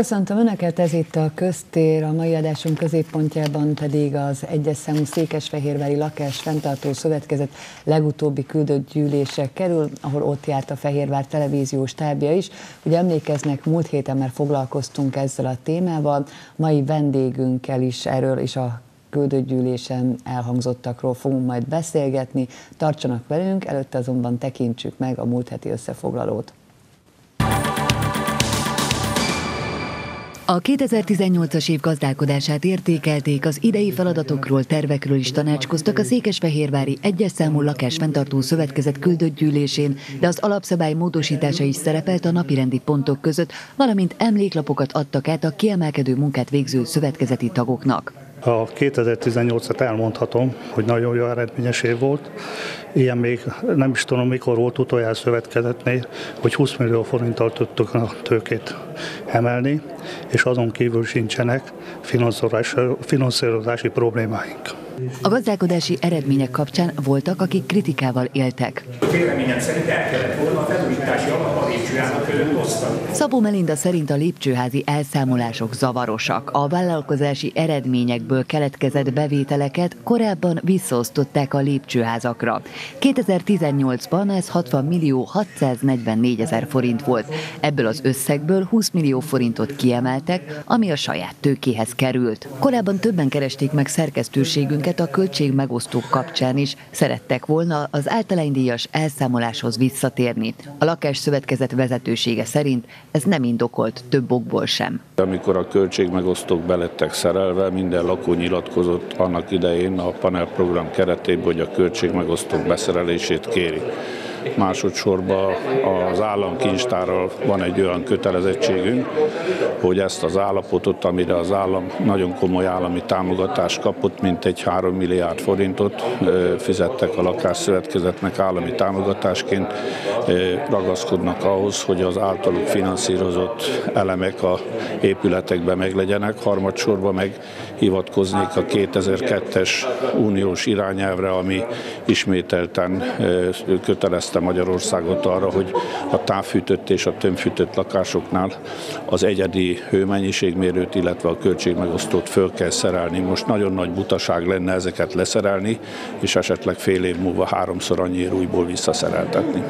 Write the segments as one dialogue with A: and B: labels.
A: Köszöntöm Önöket, ez itt a köztér, a mai adásunk középpontjában pedig az egyes számú Székesfehérvári Lakás Fentartó Szövetkezet legutóbbi küldött gyűlése kerül, ahol ott járt a Fehérvár televíziós tábja is. Ugye emlékeznek, múlt héten már foglalkoztunk ezzel a témával, mai vendégünkkel is erről és a küldött gyűlésen elhangzottakról fogunk majd beszélgetni. Tartsanak velünk, előtte azonban tekintsük meg a múlt heti összefoglalót. A 2018-as év gazdálkodását értékelték, az idei feladatokról, tervekről is tanácskoztak a Székesfehérvári egyes számú lakásfenntartó szövetkezet küldött gyűlésén, de az alapszabály módosítása is szerepelt a napirendi pontok között, valamint emléklapokat adtak át a kiemelkedő munkát végző szövetkezeti tagoknak.
B: A 2018-at elmondhatom, hogy nagyon jó eredményes év volt. Ilyen még nem is tudom, mikor volt utoljára szövetkezetnél, hogy 20 millió forinttal tudtuk a tőkét emelni, és azon kívül sincsenek finanszírozási problémáink.
A: A gazdálkodási eredmények kapcsán voltak, akik kritikával éltek. Véleményem szerint el kellett volna a felújítási alap a lépcsőházak között osztani. Szabó Melinda szerint a lépcsőházi elszámolások zavarosak. A vállalkozási eredményekből keletkezett bevételeket korábban visszaosztották a lépcsőházakra. 2018-ban ez 60 millió 644 ezer forint volt. Ebből az összegből 20 millió forintot kiemeltek, ami a saját tőkéhez került. Korábban többen keresték meg szerkesztőségünket, ezeket a költségmegosztók kapcsán is szerettek volna az általánydíjas elszámoláshoz visszatérni. A lakásszövetkezet vezetősége szerint ez nem indokolt több okból sem.
C: Amikor a költségmegosztók belettek szerelve, minden lakó nyilatkozott annak idején a panelprogram keretében, hogy a költségmegosztók beszerelését kéri. Másodszorban az államkincstárral van egy olyan kötelezettségünk, hogy ezt az állapotot, amire az állam nagyon komoly állami támogatást kapott, mint egy 3 milliárd forintot fizettek a lakásszövetkezetnek állami támogatásként, ragaszkodnak ahhoz, hogy az általuk finanszírozott elemek a épületekben meglegyenek. Harmadsorban meg hivatkoznék a 2002-es uniós irányelvre, ami ismételten kötelezte kötelezte Magyarországot arra, hogy a távfűtött és a tömfűtött lakásoknál az egyedi hőmennyiségmérőt, illetve a költségmegosztót föl kell szerelni. Most nagyon nagy butaság lenne ezeket leszerelni, és esetleg fél év múlva háromszor annyi újból visszaszereltetni.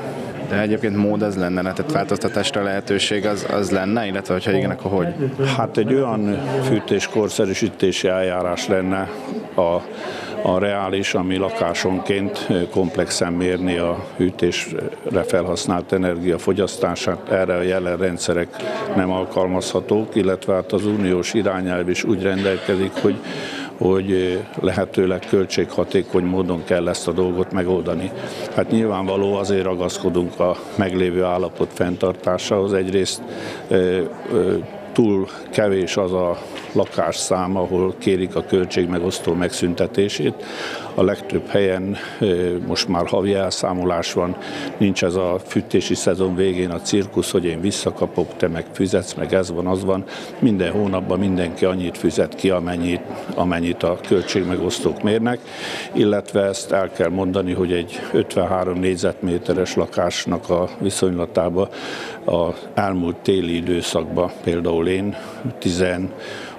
D: De egyébként mód az lenne, tehát változtatásra lehetőség az, az lenne, illetve hogyha igen, akkor hogy?
C: Hát egy olyan fűtés korszerűsítési eljárás lenne a a reális, ami lakásonként komplexen mérni a hűtésre felhasznált energia fogyasztását, erre a jelen rendszerek nem alkalmazhatók, illetve hát az uniós irányelv is úgy rendelkezik, hogy hogy lehetőleg költséghatékony módon kell ezt a dolgot megoldani. Hát nyilvánvaló azért ragaszkodunk a meglévő állapot fenntartásához. Egyrészt túl kevés az a lakásszám, ahol kérik a költségmegosztó megszüntetését. A legtöbb helyen most már havi elszámolás van, nincs ez a fűtési szezon végén a cirkusz, hogy én visszakapok, te meg fizetsz, meg ez van, az van. Minden hónapban mindenki annyit fizet ki, amennyit, amennyit a költségmegosztók mérnek, illetve ezt el kell mondani, hogy egy 53 négyzetméteres lakásnak a viszonylatában a elmúlt téli időszakban például én 10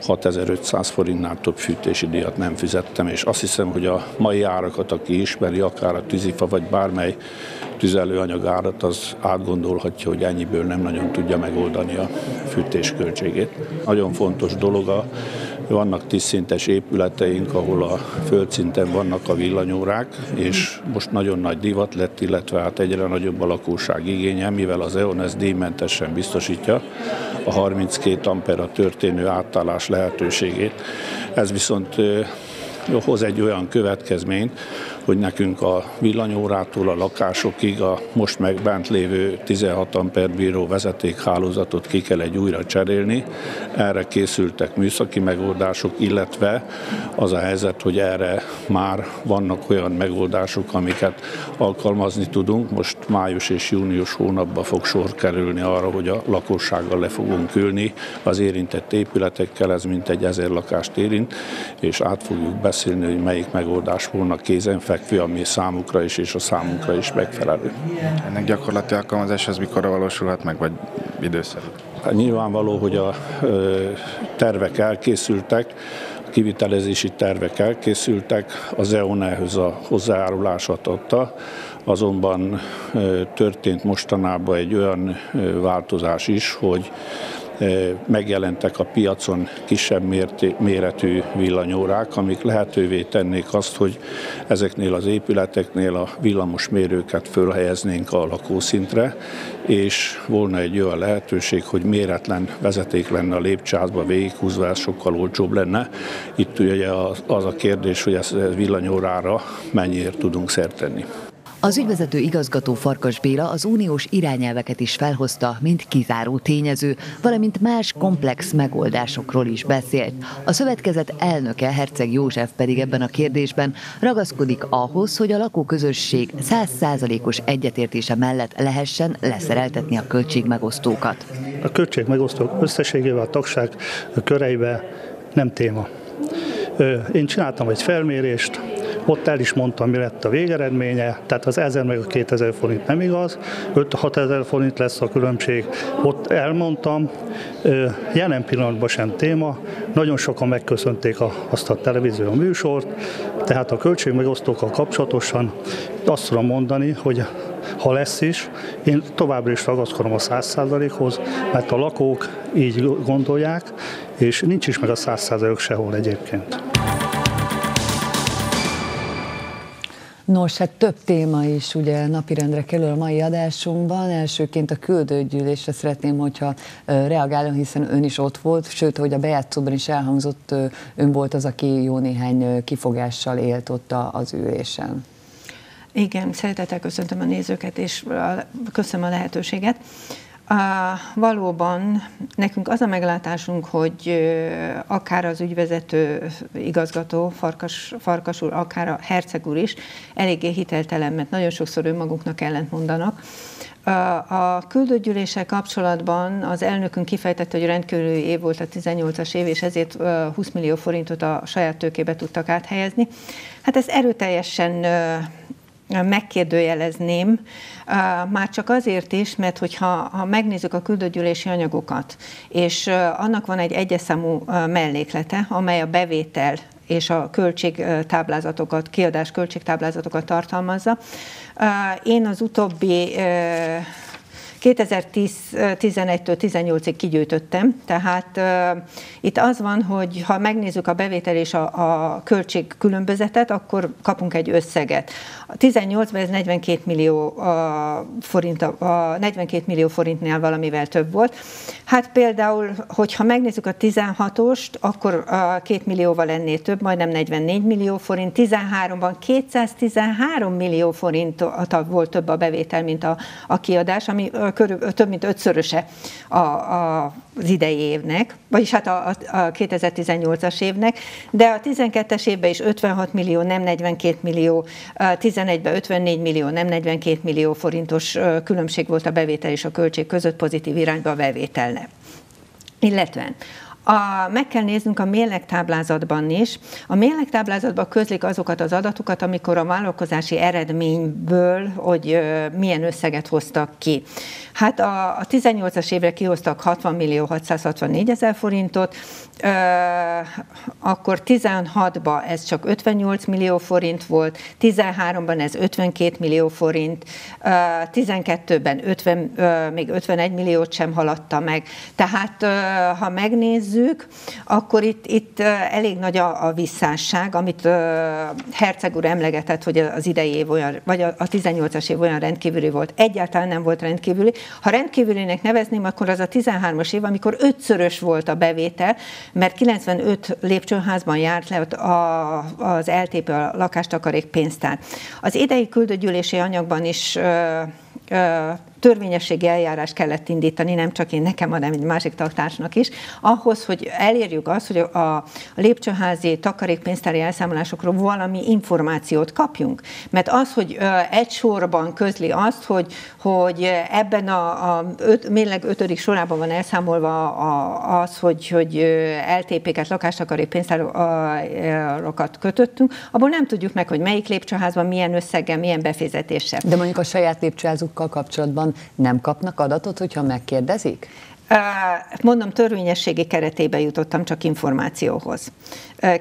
C: 6500 forintnál több fűtési díjat nem fizettem, és azt hiszem, hogy a mai árakat, aki ismeri, akár a tűzifa vagy bármely tüzelőanyag árat, az átgondolhatja, hogy ennyiből nem nagyon tudja megoldani a fűtés költségét. Nagyon fontos dolog a vannak tízszintes épületeink, ahol a földszinten vannak a villanyórák, és most nagyon nagy divat lett, illetve hát egyre nagyobb a lakóság igénye, mivel az EON ezt díjmentesen biztosítja a 32 ampera történő átállás lehetőségét. Ez viszont hoz egy olyan következményt, hogy nekünk a villanyórától a lakásokig a most meg bent lévő 16 amper bíró vezetékhálózatot ki kell egy újra cserélni. Erre készültek műszaki megoldások, illetve az a helyzet, hogy erre már vannak olyan megoldások, amiket alkalmazni tudunk. Most május és június hónapban fog sor kerülni arra, hogy a lakossággal le fogunk ülni az érintett épületekkel, ez mintegy ezer lakást érint, és át fogjuk beszélni, hogy melyik megoldás volna kézenfekvő fekvő, ami számukra is és a számunkra is megfelelő.
D: Ennek gyakorlati alkalmazás az mikor valósulhat meg, vagy időszerű?
C: nyilvánvaló, hogy a tervek elkészültek, kivitelezési tervek elkészültek, az EON ehhez a hozzájárulását adta, azonban történt mostanában egy olyan változás is, hogy megjelentek a piacon kisebb méretű villanyórák, amik lehetővé tennék azt, hogy ezeknél az épületeknél a villamosmérőket fölhelyeznénk a lakószintre, és volna egy olyan lehetőség, hogy méretlen vezeték lenne a lépcsázba végighúzva, ez sokkal olcsóbb lenne. Itt ugye az a kérdés, hogy ezt villanyórára mennyiért tudunk szert tenni.
A: Az ügyvezető igazgató Farkas Béla az uniós irányelveket is felhozta, mint kizáró tényező, valamint más komplex megoldásokról is beszélt. A szövetkezet elnöke, Herceg József pedig ebben a kérdésben ragaszkodik ahhoz, hogy a lakóközösség 100%-os egyetértése mellett lehessen leszereltetni a költségmegosztókat.
B: A költségmegosztók összességével a tagság köreibe nem téma. Én csináltam egy felmérést, ott el is mondtam, mi lett a végeredménye, tehát az 1000 meg a 2000 forint nem igaz, 5-6 ezer forint lesz a különbség. Ott elmondtam, jelen pillanatban sem téma, nagyon sokan megköszönték a, azt a televízió műsort, tehát a költségmegosztókkal kapcsolatosan azt tudom mondani, hogy ha lesz is, én továbbra is ragaszkodom a 100%-hoz, mert a lakók így gondolják, és nincs is meg a 100% sehol egyébként.
E: Nos, hát több téma is ugye napirendre kerül a mai adásunkban. Elsőként a küldőgyűlésre szeretném, hogyha reagáljon, hiszen ön is ott volt, sőt, hogy a bejátszóban is elhangzott, ön volt az, aki jó néhány kifogással élt ott az ülésen.
F: Igen, szeretettel köszöntöm a nézőket, és köszönöm a lehetőséget. Valóban nekünk az a meglátásunk, hogy akár az ügyvezető igazgató, Farkas, Farkas úr, akár a Herceg úr is eléggé hiteltelen, mert nagyon sokszor önmaguknak ellent mondanak. A küldőgyűléssel kapcsolatban az elnökünk kifejtette, hogy rendkívüli év volt a 18-as év, és ezért 20 millió forintot a saját tőkébe tudtak áthelyezni. Hát ez erőteljesen megkérdőjelezném, már csak azért is, mert hogyha ha megnézzük a küldőgyűlési anyagokat, és annak van egy egyeszámú melléklete, amely a bevétel és a költségtáblázatokat, kiadás költségtáblázatokat tartalmazza. Én az utóbbi 2011-től 18-ig kigyűjtöttem, tehát itt az van, hogy ha megnézzük a bevétel és a, a költség különbözetet, akkor kapunk egy összeget. A 18-ban ez 42 millió forint, a 42 millió forintnál valamivel több volt. Hát például, hogyha megnézzük a 16-ost, akkor uh, 2 millióval lenné több, majdnem 44 millió forint, 13-ban 213 millió forint volt több a bevétel, mint a, a kiadás, ami körül, több mint ötszöröse a, a, az idei évnek, vagyis hát a, a 2018-as évnek, de a 12-es évben is 56 millió, nem 42 millió, 11-ben 54 millió, nem 42 millió forintos különbség volt a bevétel és a költség között pozitív irányba a bevételne. Illetve a, meg kell néznünk a mérlegtáblázatban is. A mérlegtáblázatban közlik azokat az adatokat, amikor a vállalkozási eredményből, hogy ö, milyen összeget hoztak ki. Hát a, a 18-as évre kihoztak 60 millió 664 ezer forintot, ö, akkor 16-ban ez csak 58 millió forint volt, 13-ban ez 52 millió forint, ö, 12-ben 50, ö, még 51 milliót sem haladta meg. Tehát ö, ha megnézzük, akkor itt, itt elég nagy a, a visszásság, amit Herceg úr emlegetett, hogy az idei év olyan, vagy a, a 18-as év olyan rendkívüli volt. Egyáltalán nem volt rendkívüli, ha rendkívülinek nevezném, akkor az a 13-as év, amikor ötszörös volt a bevétel, mert 95 lépcsőházban járt le a, az LTP, a lakástakarék pénztár. Az idei küldőgyűlési anyagban is ö, ö, törvényességi eljárást kellett indítani, nem csak én nekem, hanem egy másik taktársnak is, ahhoz, hogy elérjük azt, hogy a, a lépcsőházi takarékpénztári elszámolásokról valami információt kapjunk. Mert az, hogy egy sorban közli azt, hogy, hogy ebben a, a öt, mérleg ötödik sorában van elszámolva az, hogy, hogy LTP-ket, lakástakarékpénztárokat kötöttünk, abból nem tudjuk meg, hogy melyik lépcsőházban milyen összeggel, milyen befizetéssel.
E: De mondjuk a saját lépcsőházukkal kapcsolatban nem kapnak adatot, hogyha megkérdezik?
F: Mondom, törvényességi keretében jutottam csak információhoz.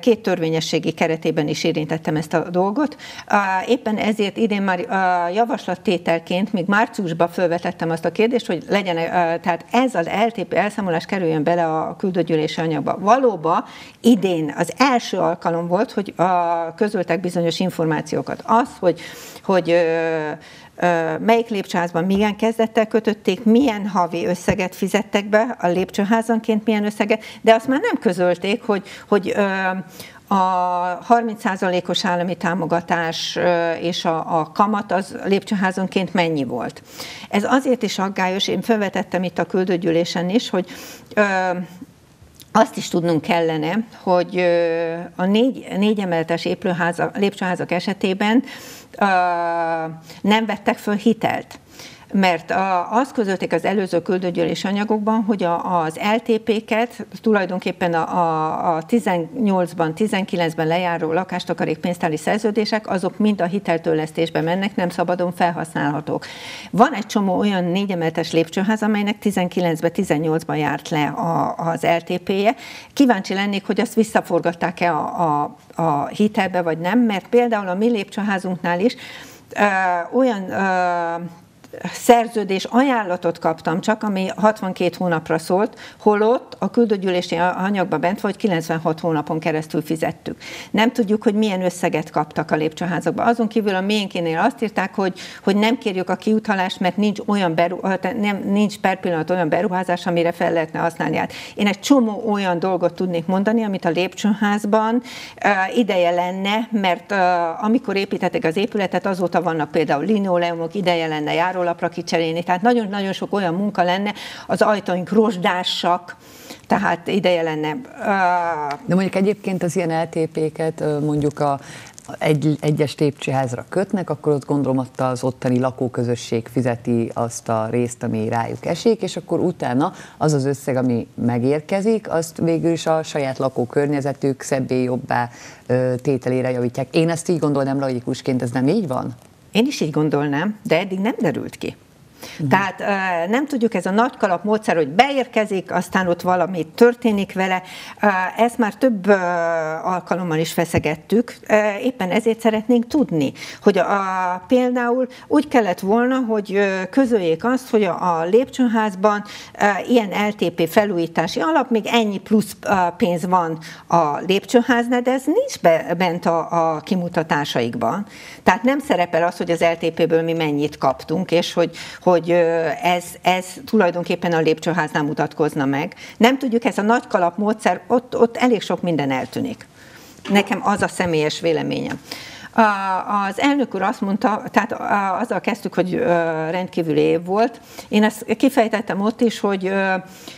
F: Két törvényességi keretében is érintettem ezt a dolgot. Éppen ezért idén már javaslattételként még márciusban felvetettem azt a kérdést, hogy legyen, tehát ez az LTP elszámolás kerüljön bele a küldőgyűlési anyagba. Valóban idén az első alkalom volt, hogy közöltek bizonyos információkat. Az, hogy, hogy melyik lépcsőházban milyen kezdettel kötötték, milyen havi összeget fizettek be, a lépcsőházanként milyen összeget, de azt már nem közölték, hogy, hogy a 30%-os állami támogatás és a, a kamat az lépcsőházonként mennyi volt. Ez azért is aggályos, én felvetettem itt a küldőgyűlésen is, hogy ö, azt is tudnunk kellene, hogy a négy, négy emeletes lépcsőházak esetében nem vettek föl hitelt mert azt közölték az előző küldőgyűlés anyagokban, hogy a, az LTP-ket tulajdonképpen a, a, a 18-ban, 19-ben lejáró lakástakarék pénztári szerződések, azok mind a hiteltőlesztésbe mennek, nem szabadon felhasználhatók. Van egy csomó olyan négyemeletes lépcsőház, amelynek 19-ben, 18-ban járt le a, az LTP-je. Kíváncsi lennék, hogy azt visszaforgatták-e a, a, a hitelbe, vagy nem, mert például a mi lépcsőházunknál is ö, olyan ö, szerződés ajánlatot kaptam csak, ami 62 hónapra szólt, holott a küldőgyűlési anyagban bent volt, 96 hónapon keresztül fizettük. Nem tudjuk, hogy milyen összeget kaptak a lépcsőházakban. Azon kívül a miénkénél azt írták, hogy, hogy nem kérjük a kiutalást, mert nincs olyan beru, nem, nincs per pillanat olyan beruházás, amire fel lehetne használni. Hát én egy csomó olyan dolgot tudnék mondani, amit a lépcsőházban uh, ideje lenne, mert uh, amikor építettek az épületet, azóta vannak például linoleumok, ideje lenne járó járólapra kicserélni. Tehát nagyon-nagyon sok olyan munka lenne, az ajtóink rozsdásak, tehát ideje lenne.
E: De mondjuk egyébként az ilyen LTP-ket mondjuk a egy, egyes lépcsőházra kötnek, akkor ott gondolom ott az ottani lakóközösség fizeti azt a részt, ami rájuk esik, és akkor utána az az összeg, ami megérkezik, azt végül is a saját lakókörnyezetük szebbé, jobbá tételére javítják. Én ezt így gondolnám logikusként, ez nem így van?
F: Én is így gondolnám, de eddig nem derült ki. Uh-huh. Tehát nem tudjuk, ez a nagy kalap módszer, hogy beérkezik, aztán ott valami történik vele. Ezt már több alkalommal is feszegettük. Éppen ezért szeretnénk tudni, hogy a, például úgy kellett volna, hogy közöljék azt, hogy a lépcsőházban ilyen LTP felújítási alap, még ennyi plusz pénz van a lépcsőháznál, de ez nincs be, bent a, a kimutatásaikban. Tehát nem szerepel az, hogy az LTP-ből mi mennyit kaptunk, és hogy, hogy ez, ez tulajdonképpen a lépcsőháznál mutatkozna meg. Nem tudjuk, ez a nagy kalap módszer, ott, ott elég sok minden eltűnik. Nekem az a személyes véleményem. Az elnök úr azt mondta, tehát azzal kezdtük, hogy rendkívüli év volt. Én ezt kifejtettem ott is, hogy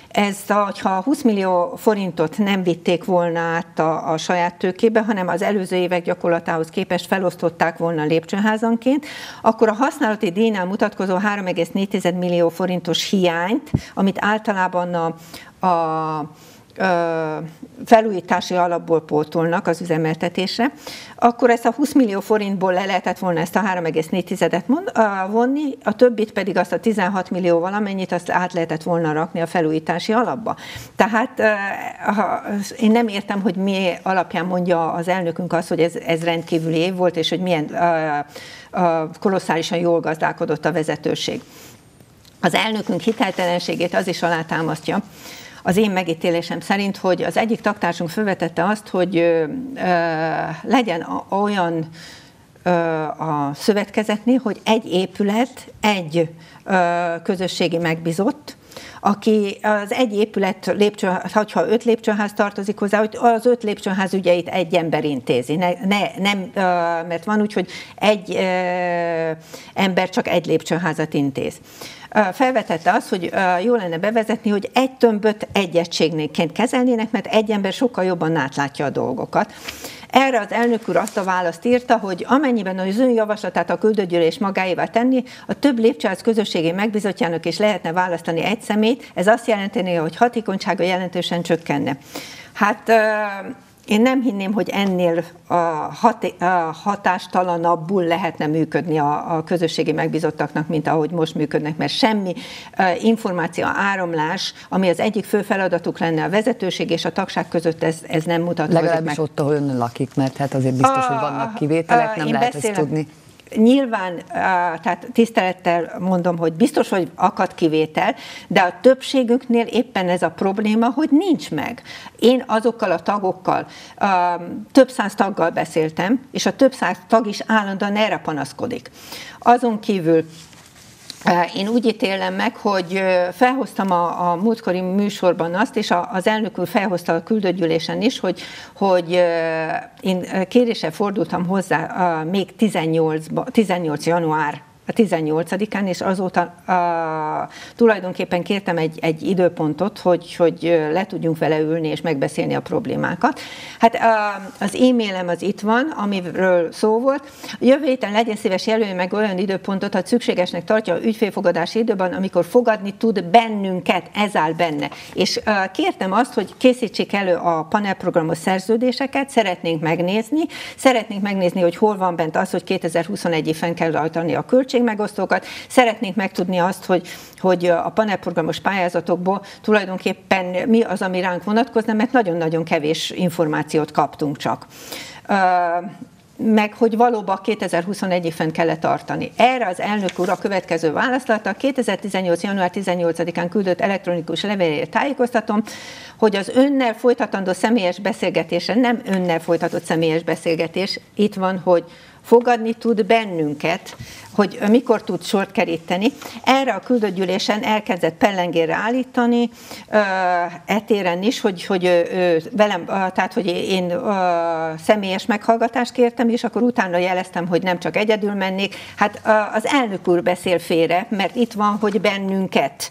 F: ez, ha 20 millió forintot nem vitték volna át a, a saját tőkébe, hanem az előző évek gyakorlatához képest felosztották volna lépcsőházanként, akkor a használati díjnál mutatkozó 3,4 millió forintos hiányt, amit általában a, a felújítási alapból pótolnak az üzemeltetésre, akkor ezt a 20 millió forintból le lehetett volna ezt a 3,4-et vonni, a többit pedig azt a 16 millió valamennyit azt át lehetett volna rakni a felújítási alapba. Tehát én nem értem, hogy mi alapján mondja az elnökünk azt, hogy ez, ez rendkívüli év volt, és hogy milyen kolosszálisan jól gazdálkodott a vezetőség. Az elnökünk hiteltelenségét az is alátámasztja, az én megítélésem szerint, hogy az egyik taktársunk felvetette azt, hogy ö, legyen olyan ö, a szövetkezetnél, hogy egy épület, egy ö, közösségi megbizott, aki az egy épület lépcső, ha öt lépcsőház tartozik hozzá, hogy az öt lépcsőház ügyeit egy ember intézi. Ne, ne, nem, mert van úgy, hogy egy ember csak egy lépcsőházat intéz felvetette azt, hogy jó lenne bevezetni, hogy egy tömböt egy egységnéként kezelnének, mert egy ember sokkal jobban átlátja a dolgokat. Erre az elnök úr azt a választ írta, hogy amennyiben az ön javaslatát a küldőgyűlés magáévá tenni, a több lépcsőház közösségi megbizotjának is lehetne választani egy szemét, ez azt jelenteni, hogy hatékonysága jelentősen csökkenne. Hát én nem hinném, hogy ennél a hat, a hatástalanabbul lehetne működni a, a közösségi megbizottaknak, mint ahogy most működnek, mert semmi információ áramlás, ami az egyik fő feladatuk lenne a vezetőség és a tagság között, ez, ez nem mutat.
E: Legalábbis meg. ott, ahol ön lakik, mert hát azért biztos, a, hogy vannak kivételek, nem lehet beszélek, ezt tudni
F: nyilván, tehát tisztelettel mondom, hogy biztos, hogy akad kivétel, de a többségüknél éppen ez a probléma, hogy nincs meg. Én azokkal a tagokkal, több száz taggal beszéltem, és a több száz tag is állandóan erre panaszkodik. Azon kívül én úgy ítélem meg, hogy felhoztam a, a múltkori műsorban azt, és az elnök úr felhozta a küldőgyűlésen is, hogy, hogy én kéréssel fordultam hozzá még 18, 18 január a 18-án, és azóta a, tulajdonképpen kértem egy, egy időpontot, hogy, hogy le tudjunk vele ülni és megbeszélni a problémákat. Hát a, az e-mailem az itt van, amiről szó volt. Jövő héten legyen szíves jelölni meg olyan időpontot, ha szükségesnek tartja a ügyfélfogadási időben, amikor fogadni tud bennünket, ez áll benne. És a, kértem azt, hogy készítsék elő a panelprogramos szerződéseket, szeretnénk megnézni, szeretnénk megnézni, hogy hol van bent az, hogy 2021-ig fenn kell rajtani a költség, költségmegosztókat. Szeretnénk megtudni azt, hogy, hogy a panelprogramos pályázatokból tulajdonképpen mi az, ami ránk vonatkozna, mert nagyon-nagyon kevés információt kaptunk csak meg hogy valóban 2021-ig fent kellett tartani. Erre az elnök úr a következő válaszlata 2018. január 18-án küldött elektronikus levélére tájékoztatom, hogy az önnel folytatandó személyes beszélgetése nem önnel folytatott személyes beszélgetés. Itt van, hogy fogadni tud bennünket, hogy mikor tud sort keríteni. Erre a küldőgyűlésen elkezdett pellengére állítani, etéren is, hogy, hogy velem, tehát hogy én személyes meghallgatást kértem, és akkor utána jeleztem, hogy nem csak egyedül mennék. Hát az elnök úr beszél félre, mert itt van, hogy bennünket.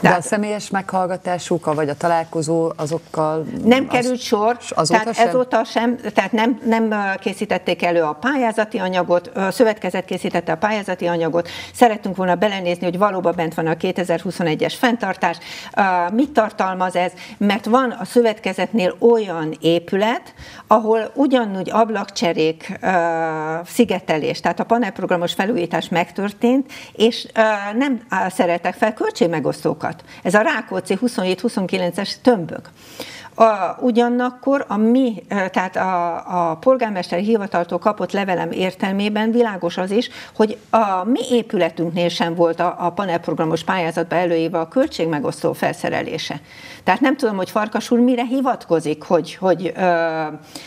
E: De tehát, a személyes meghallgatásuk, vagy a találkozó azokkal...
F: Nem az, került sor, azóta tehát sem? ezóta sem, tehát nem, nem készítették elő a pályázati anyagot, a szövetkezet készítette a pályázati anyagot, szerettünk volna belenézni, hogy valóban bent van a 2021-es fenntartás, mit tartalmaz ez, mert van a szövetkezetnél olyan épület, ahol ugyanúgy ablakcserék, szigetelés, tehát a panelprogramos felújítás megtörtént, és nem szereltek fel költségmegosztókat. Ez a Rákóczi 27-29-es tömbök. A, ugyanakkor a mi, tehát a, a polgármesteri hivataltól kapott levelem értelmében világos az is, hogy a mi épületünknél sem volt a, a panelprogramos pályázatba előírva a költségmegosztó felszerelése. Tehát nem tudom, hogy Farkas úr mire hivatkozik, hogy, hogy ö,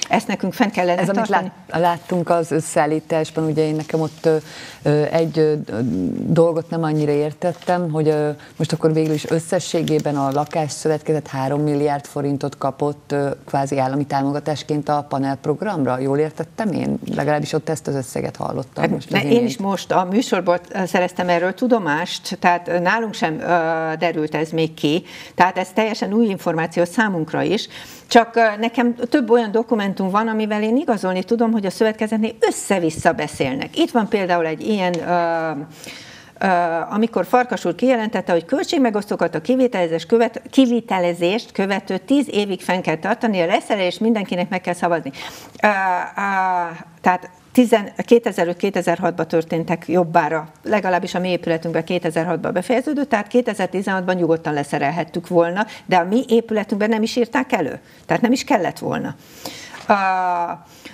F: ezt nekünk fenn kellene Ez,
E: tartani. amit lát, láttunk az összeállításban, ugye én nekem ott ö, egy ö, dolgot nem annyira értettem, hogy ö, most akkor végül is összességében a lakásszövetkezet 3 milliárd forintot kapott kvázi állami támogatásként a panelprogramra. Jól értettem én? Legalábbis ott ezt az összeget hallottam. Hát,
F: most én, én is most a műsorból szereztem erről tudomást, tehát nálunk sem ö, derült ez még ki. Tehát ez teljesen új információ számunkra is, csak nekem több olyan dokumentum van, amivel én igazolni tudom, hogy a szövetkezetnél össze-vissza beszélnek. Itt van például egy ilyen amikor Farkas úr kijelentette, hogy költségmegosztókat a kivitelezést, követ, kivitelezést követő tíz évig fenn kell tartani, a leszerelést mindenkinek meg kell szavazni. Tehát 2005-2006-ban történtek jobbára, legalábbis a mi épületünkben 2006-ban befejeződött, tehát 2016-ban nyugodtan leszerelhettük volna, de a mi épületünkben nem is írták elő, tehát nem is kellett volna.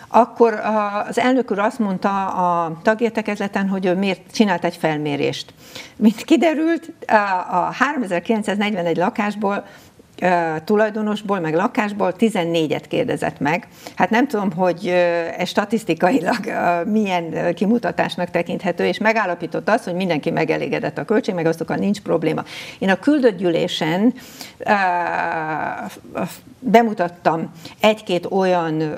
F: Akkor az elnök úr azt mondta a tagértekezleten, hogy ő miért csinált egy felmérést. Mint kiderült, a 3941 lakásból tulajdonosból, meg lakásból 14-et kérdezett meg. Hát nem tudom, hogy ez statisztikailag milyen kimutatásnak tekinthető, és megállapított azt, hogy mindenki megelégedett a költség, meg aztokkal nincs probléma. Én a küldött gyűlésen bemutattam egy-két olyan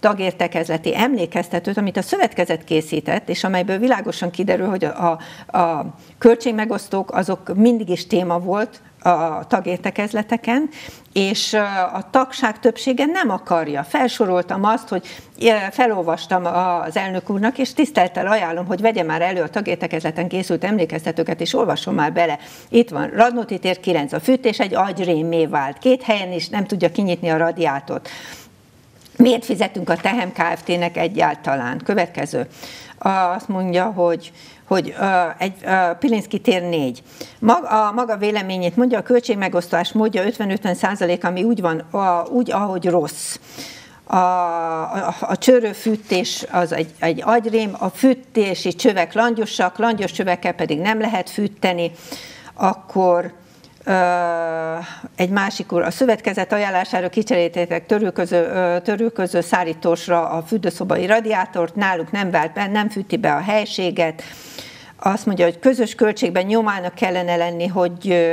F: tagértekezleti emlékeztetőt, amit a szövetkezet készített, és amelyből világosan kiderül, hogy a, a, a költségmegosztók azok mindig is téma volt, a tagértekezleteken, és a tagság többsége nem akarja. Felsoroltam azt, hogy felolvastam az elnök úrnak, és tiszteltel ajánlom, hogy vegye már elő a tagértekezleten készült emlékeztetőket, és olvasson már bele. Itt van, Radnóti tér 9, a fűtés egy agyrémé vált. Két helyen is nem tudja kinyitni a radiátot Miért fizetünk a Tehem Kft-nek egyáltalán? Következő. Azt mondja, hogy hogy uh, egy uh, Pilinszki tér 4. Mag, a maga véleményét mondja, a költségmegosztás módja 50-50 százalék, ami úgy van, uh, úgy, ahogy rossz. A, a, a csörőfűtés az egy, egy agyrém, a fűtési csövek langyosak, langyos csövekkel pedig nem lehet fűteni, akkor egy másik úr, a szövetkezet ajánlására kicseréltétek törőköző, törőköző szárítósra a fürdőszobai radiátort, náluk nem vált be, nem fűti be a helységet, azt mondja, hogy közös költségben nyomának kellene lenni, hogy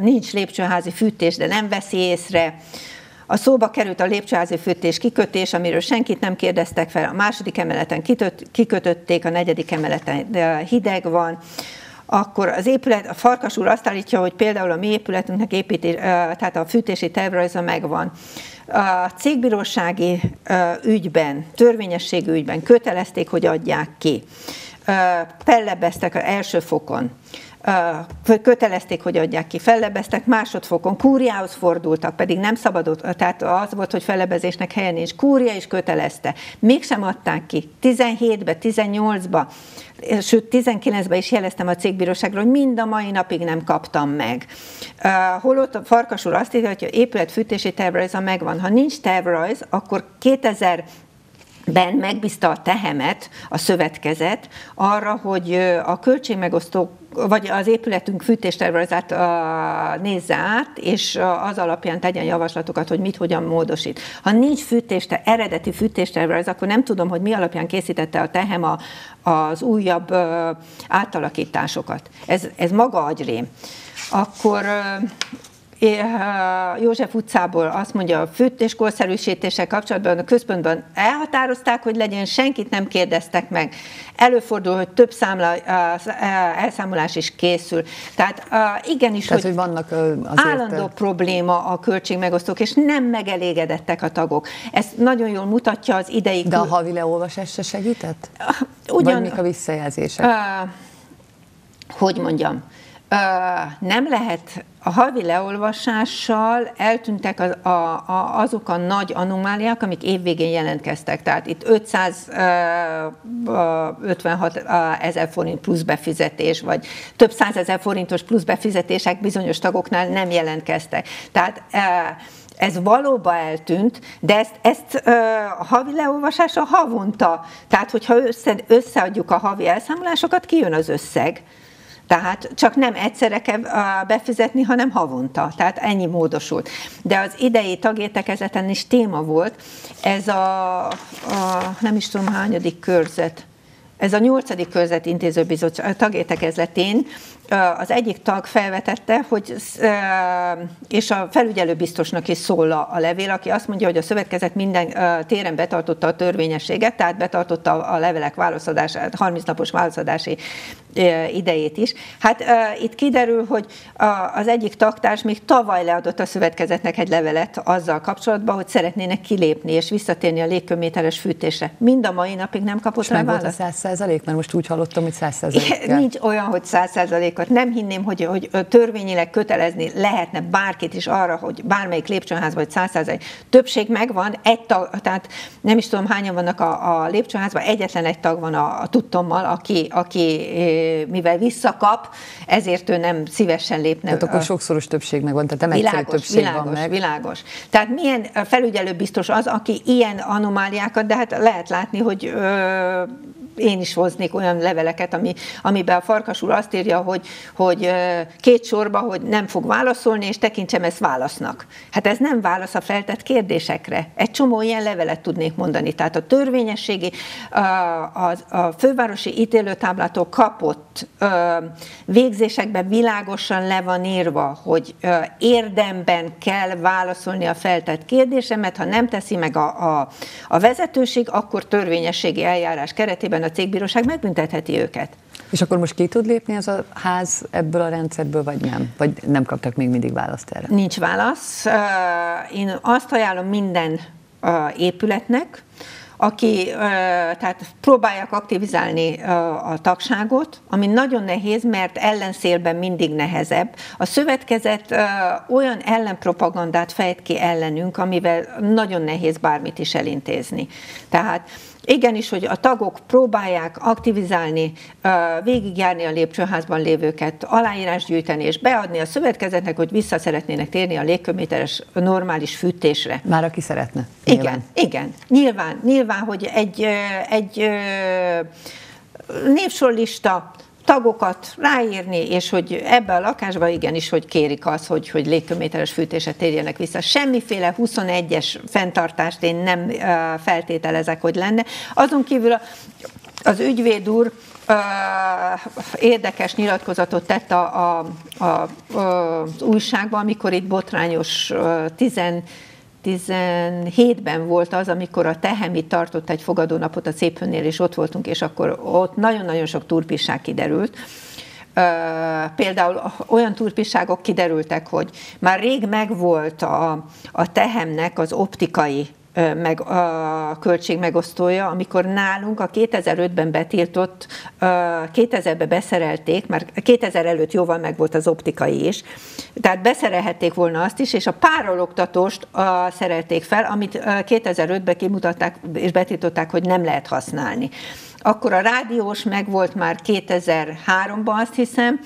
F: nincs lépcsőházi fűtés, de nem veszi észre. A szóba került a lépcsőházi fűtés kikötés, amiről senkit nem kérdeztek fel. A második emeleten kikötötték, a negyedik emeleten hideg van akkor az épület, a Farkas úr azt állítja, hogy például a mi épületünknek építés, tehát a fűtési tervrajza megvan. A cégbírósági ügyben, törvényességű ügyben kötelezték, hogy adják ki. Fellebeztek az első fokon kötelezték, hogy adják ki, fellebeztek, másodfokon kúriához fordultak, pedig nem szabadott, tehát az volt, hogy fellebezésnek helye nincs. Kúria is kötelezte. Mégsem adták ki. 17-be, 18-ba, sőt 19-ben is jeleztem a cégbíróságra, hogy mind a mai napig nem kaptam meg. Uh, holott a Farkas úr azt írja, hogy a épület fűtési tervrajza megvan. Ha nincs tervrajz, akkor 2000 ben megbízta a tehemet, a szövetkezet arra, hogy a költségmegosztó vagy az épületünk fűtéstervezet nézze át, és az alapján tegyen javaslatokat, hogy mit, hogyan módosít. Ha nincs fűtéste, eredeti fűtéstervezet, akkor nem tudom, hogy mi alapján készítette a tehem a, az újabb átalakításokat. Ez, ez maga agyrém. Akkor József utcából azt mondja, a fűtéskorszerűsítéssel kapcsolatban a központban elhatározták, hogy legyen, senkit nem kérdeztek meg. Előfordul, hogy több számla, elszámolás is készül. Tehát igenis,
E: Tehát, hogy, hogy vannak azért...
F: állandó probléma a költségmegosztók, és nem megelégedettek a tagok. Ez nagyon jól mutatja az idei...
E: De a havi leolvasás se segített? Ugyan, Vagy mik a visszajelzések? Uh,
F: hogy mondjam, nem lehet a havi leolvasással eltűntek az, a, a, azok a nagy anomáliák, amik évvégén jelentkeztek. Tehát itt 556 ezer forint plusz befizetés, vagy több százezer forintos plusz befizetések bizonyos tagoknál nem jelentkeztek. Tehát ez valóban eltűnt, de ezt, ezt a havi leolvasása havonta, tehát hogyha össze, összeadjuk a havi elszámolásokat, kijön az összeg. Tehát csak nem egyszerre kell befizetni, hanem havonta. Tehát ennyi módosult. De az idei tagértekezleten is téma volt, ez a, a nem is tudom hányadik körzet, ez a nyolcadik körzet intézőbizottság tagértekezletén az egyik tag felvetette, hogy, és a felügyelőbiztosnak is szól a levél, aki azt mondja, hogy a szövetkezet minden téren betartotta a törvényességet, tehát betartotta a levelek válaszadását, 30 napos válaszadási idejét is. Hát itt kiderül, hogy az egyik taktárs még tavaly leadott a szövetkezetnek egy levelet azzal kapcsolatban, hogy szeretnének kilépni és visszatérni a légköméteres fűtésre. Mind a mai napig nem kapott
E: és rá választ. volt a 100 százalék? Mert most úgy hallottam, hogy 100 százalék.
F: Nincs olyan, hogy 100 százalékot. Nem hinném, hogy, hogy törvényileg kötelezni lehetne bárkit is arra, hogy bármelyik lépcsőház vagy 100 százalék. Többség megvan, egy tag, tehát nem is tudom hányan vannak a, a lépcsőházban, egyetlen egy tag van a, a tudtommal, aki, aki mivel visszakap, ezért ő nem szívesen lépne.
E: Tehát akkor sokszoros többség megvan, tehát nem világos, egyszerű többség
F: világos,
E: van meg.
F: Világos. Tehát milyen felügyelő biztos az, aki ilyen anomáliákat, de hát lehet látni, hogy ö, én is hoznék olyan leveleket, ami, amiben a Farkas úr azt írja, hogy, hogy két sorba, hogy nem fog válaszolni, és tekintsem ezt válasznak. Hát ez nem válasz a feltett kérdésekre. Egy csomó ilyen levelet tudnék mondani. Tehát a törvényességi, a, a, a fővárosi ítélőtáblától kapott végzésekben világosan le van írva, hogy érdemben kell válaszolni a feltett kérdésemet, ha nem teszi meg a, a, a vezetőség, akkor törvényességi eljárás keretében a cégbíróság megbüntetheti őket.
E: És akkor most ki tud lépni ez a ház ebből a rendszerből, vagy nem? Vagy nem kaptak még mindig választ erre?
F: Nincs válasz. Én azt ajánlom minden épületnek, aki tehát próbálják aktivizálni a tagságot, ami nagyon nehéz, mert ellenszélben mindig nehezebb. A szövetkezet olyan ellenpropagandát fejt ki ellenünk, amivel nagyon nehéz bármit is elintézni. Tehát igenis, hogy a tagok próbálják aktivizálni, végigjárni a lépcsőházban lévőket, aláírás gyűjteni és beadni a szövetkezetnek, hogy vissza szeretnének térni a légköméteres normális fűtésre.
E: Már aki szeretne.
F: Nyilván. Igen, igen. Nyilván, nyilván, hogy egy, egy névsorlista tagokat ráírni, és hogy ebbe a lakásba igenis, hogy kérik az, hogy, hogy légköméteres fűtése térjenek vissza. Semmiféle 21-es fenntartást én nem feltételezek, hogy lenne. Azon kívül az ügyvéd úr érdekes nyilatkozatot tett a, a, a, az újságban, amikor itt botrányos 10 2017-ben volt az, amikor a Tehemi tartott egy fogadónapot a Széphőnél, és ott voltunk, és akkor ott nagyon-nagyon sok turpisság kiderült. Például olyan turpisságok kiderültek, hogy már rég megvolt a, a Tehemnek az optikai meg a költség megosztója, amikor nálunk a 2005-ben betiltott, 2000-ben beszerelték, mert 2000 előtt jóval meg volt az optikai is, tehát beszerelhették volna azt is, és a párologtatóst szerelték fel, amit 2005-ben kimutatták és betiltották, hogy nem lehet használni. Akkor a rádiós meg volt már 2003-ban, azt hiszem,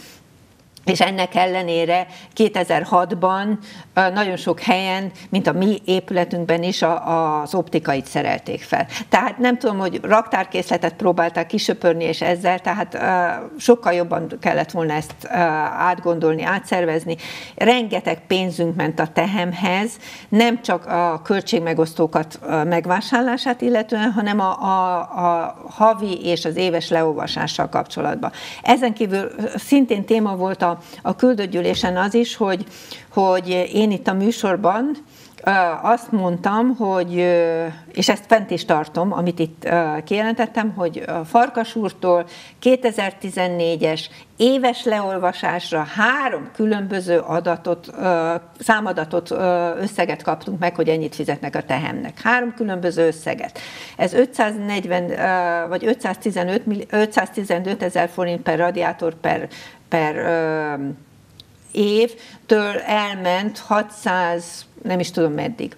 F: és ennek ellenére 2006-ban nagyon sok helyen, mint a mi épületünkben is az optikait szerelték fel. Tehát nem tudom, hogy raktárkészletet próbálták kisöpörni, és ezzel, tehát sokkal jobban kellett volna ezt átgondolni, átszervezni. Rengeteg pénzünk ment a tehemhez, nem csak a költségmegosztókat megvásárlását illetően, hanem a, a, a havi és az éves leolvasással kapcsolatban. Ezen kívül szintén téma volt a a, küldőgyűlésen az is, hogy, hogy én itt a műsorban azt mondtam, hogy, és ezt fent is tartom, amit itt kijelentettem, hogy a Farkas úrtól 2014-es éves leolvasásra három különböző adatot, számadatot, összeget kaptunk meg, hogy ennyit fizetnek a tehemnek. Három különböző összeget. Ez 540 vagy 515, 515 ezer forint per radiátor per per ö, évtől elment 600, nem is tudom meddig.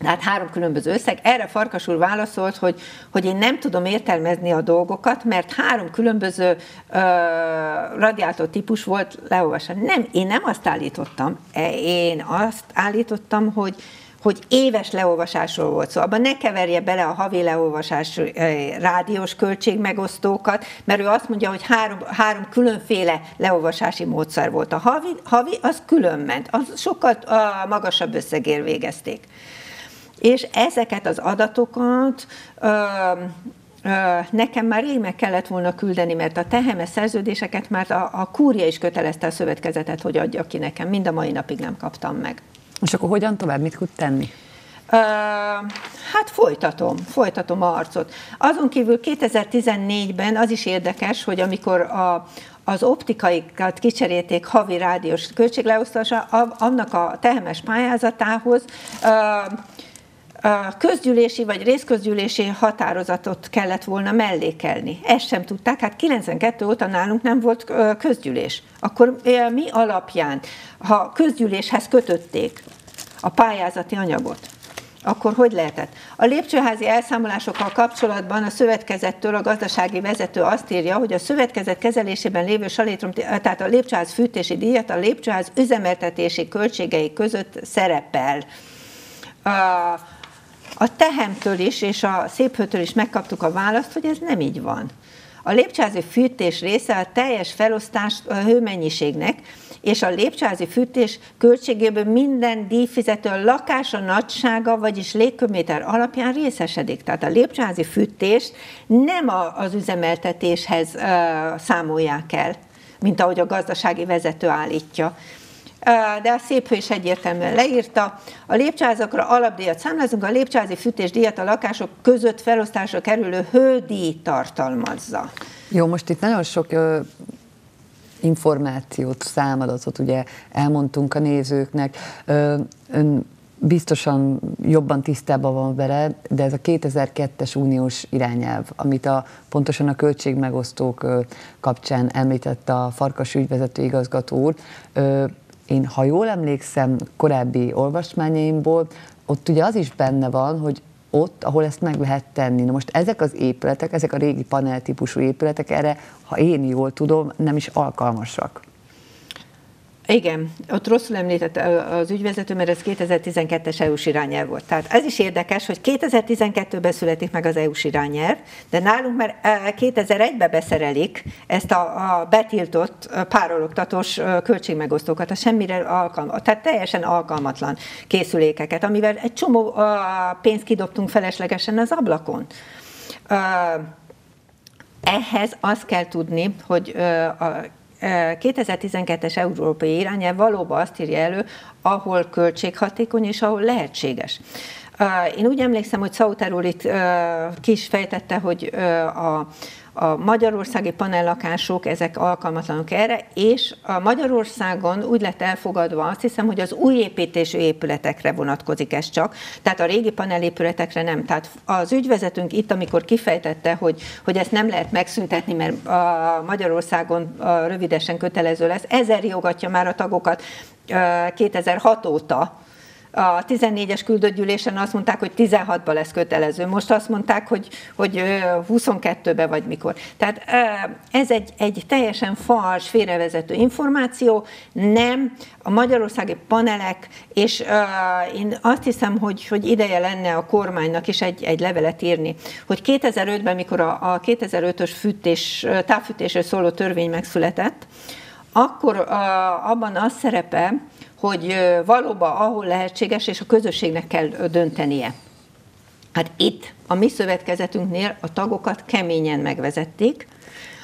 F: Tehát három különböző összeg. Erre Farkas úr válaszolt, hogy, hogy én nem tudom értelmezni a dolgokat, mert három különböző radiátor típus volt leolvasva. Nem, én nem azt állítottam. Én azt állítottam, hogy hogy éves leolvasásról volt szó. Szóval abban ne keverje bele a havi leolvasás rádiós költségmegosztókat, mert ő azt mondja, hogy három, három különféle leolvasási módszer volt. A havi, havi az külön ment, az sokkal magasabb összegér végezték. És ezeket az adatokat ö, Nekem már rég meg kellett volna küldeni, mert a tehemes szerződéseket már a, a kúria is kötelezte a szövetkezetet, hogy adja ki nekem. Mind a mai napig nem kaptam meg.
E: És akkor hogyan tovább? Mit tud tenni?
F: Uh, hát folytatom, folytatom a harcot. Azon kívül 2014-ben az is érdekes, hogy amikor a, az optikaikat kicserélték havi rádiós költségleosztása, annak a tehemes pályázatához uh, közgyűlési vagy részközgyűlési határozatot kellett volna mellékelni. Ezt sem tudták, hát 92 óta nálunk nem volt közgyűlés. Akkor mi alapján, ha közgyűléshez kötötték a pályázati anyagot, akkor hogy lehetett? A lépcsőházi elszámolásokkal kapcsolatban a szövetkezettől a gazdasági vezető azt írja, hogy a szövetkezet kezelésében lévő salétrom, tehát a lépcsőház fűtési díjat a lépcsőház üzemeltetési költségei között szerepel. A tehemtől is és a széphőtől is megkaptuk a választ, hogy ez nem így van. A lépcsőházi fűtés része a teljes felosztás a hőmennyiségnek, és a lépcsőházi fűtés költségéből minden díjfizető a lakása nagysága, vagyis légköméter alapján részesedik. Tehát a lépcsőházi fűtést nem az üzemeltetéshez számolják el, mint ahogy a gazdasági vezető állítja de a szép is egyértelműen leírta. A lépcsőházakra alapdíjat számlázunk, a lépcsőházi fűtésdíjat a lakások között felosztásra kerülő hődíj tartalmazza.
E: Jó, most itt nagyon sok ö, információt, számadatot ugye elmondtunk a nézőknek. Ö, ön biztosan jobban tisztában van vele, de ez a 2002-es uniós irányelv, amit a, pontosan a költségmegosztók kapcsán említett a Farkas ügyvezető igazgató úr, én, ha jól emlékszem korábbi olvasmányaimból, ott ugye az is benne van, hogy ott, ahol ezt meg lehet tenni. Na most ezek az épületek, ezek a régi panel típusú épületek erre, ha én jól tudom, nem is alkalmasak.
F: Igen, ott rosszul említett az ügyvezető, mert ez 2012-es EU-s irányelv volt. Tehát ez is érdekes, hogy 2012-ben születik meg az EU-s irányelv, de nálunk már 2001-ben beszerelik ezt a, a betiltott párologtatós költségmegosztókat, a semmire alkalmat, tehát teljesen alkalmatlan készülékeket, amivel egy csomó pénzt kidobtunk feleslegesen az ablakon. Ehhez azt kell tudni, hogy a 2012-es európai irányelv valóban azt írja elő, ahol költséghatékony és ahol lehetséges. Én úgy emlékszem, hogy Szauter úr itt ki is fejtette, hogy a a magyarországi panellakások, ezek alkalmatlanok erre, és a Magyarországon úgy lett elfogadva, azt hiszem, hogy az új építésű épületekre vonatkozik ez csak, tehát a régi panelépületekre nem. Tehát az ügyvezetünk itt, amikor kifejtette, hogy, hogy ezt nem lehet megszüntetni, mert a Magyarországon rövidesen kötelező lesz, ezer jogatja már a tagokat 2006 óta, a 14-es küldött azt mondták, hogy 16-ban lesz kötelező. Most azt mondták, hogy, hogy 22-ben vagy mikor. Tehát ez egy, egy teljesen fals, félrevezető információ. Nem, a magyarországi panelek, és én azt hiszem, hogy, hogy ideje lenne a kormánynak is egy, egy levelet írni, hogy 2005-ben, mikor a, a 2005-ös fűtés, távfűtésről szóló törvény megszületett, akkor abban az szerepel, hogy valóban ahol lehetséges, és a közösségnek kell döntenie. Hát itt a mi szövetkezetünknél a tagokat keményen megvezették,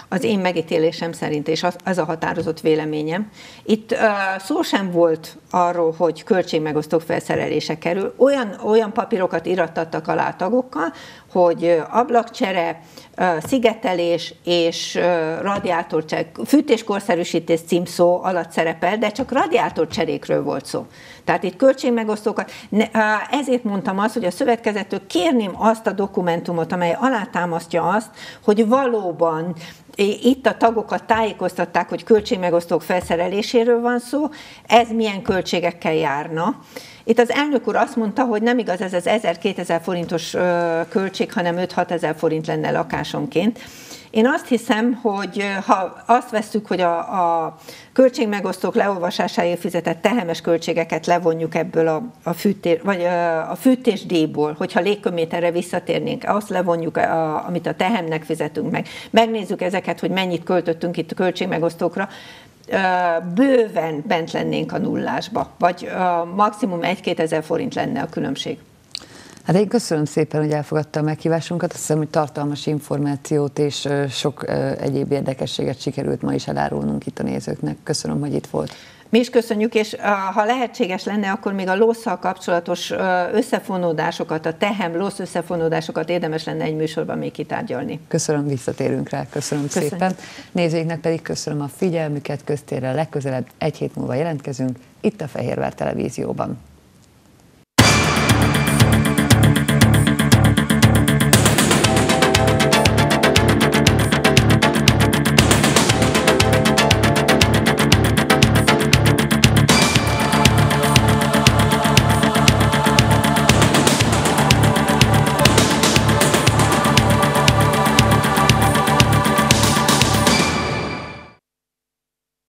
F: az én megítélésem szerint, és az, az a határozott véleményem. Itt uh, szó sem volt arról, hogy költségmegosztók felszerelése kerül. Olyan, olyan papírokat irattattak alá a tagokkal, hogy ablakcsere, szigetelés és radiátorcsere, fűtéskorszerűsítés címszó alatt szerepel, de csak radiátorcserékről volt szó. Tehát itt költségmegosztókat, ezért mondtam azt, hogy a szövetkezettől kérném azt a dokumentumot, amely alátámasztja azt, hogy valóban itt a tagokat tájékoztatták, hogy költségmegosztók felszereléséről van szó, ez milyen költségekkel járna. Itt az elnök úr azt mondta, hogy nem igaz ez az 1000-2000 forintos költség, hanem 5-6 ezer forint lenne lakásonként. Én azt hiszem, hogy ha azt vesszük, hogy a, a költségmegosztók leolvasásáért fizetett tehemes költségeket levonjuk ebből a, a, fűtés, vagy a, a fűtésdíjból, hogyha légköméterre visszatérnénk, azt levonjuk, a, amit a tehemnek fizetünk meg, megnézzük ezeket, hogy mennyit költöttünk itt a költségmegosztókra, bőven bent lennénk a nullásba, vagy maximum 1-2 ezer forint lenne a különbség.
E: Hát én köszönöm szépen, hogy elfogadta a meghívásunkat. Azt hiszem, hogy tartalmas információt és sok egyéb érdekességet sikerült ma is elárulnunk itt a nézőknek. Köszönöm, hogy itt volt.
F: Mi is köszönjük, és ha lehetséges lenne, akkor még a losszal kapcsolatos összefonódásokat, a tehem lossz összefonódásokat érdemes lenne egy műsorban még kitárgyalni.
E: Köszönöm, visszatérünk rá. Köszönöm Köszönjük. szépen. Nézőinknek pedig köszönöm a figyelmüket, köztérrel legközelebb egy hét múlva jelentkezünk itt a Fehérvár Televízióban.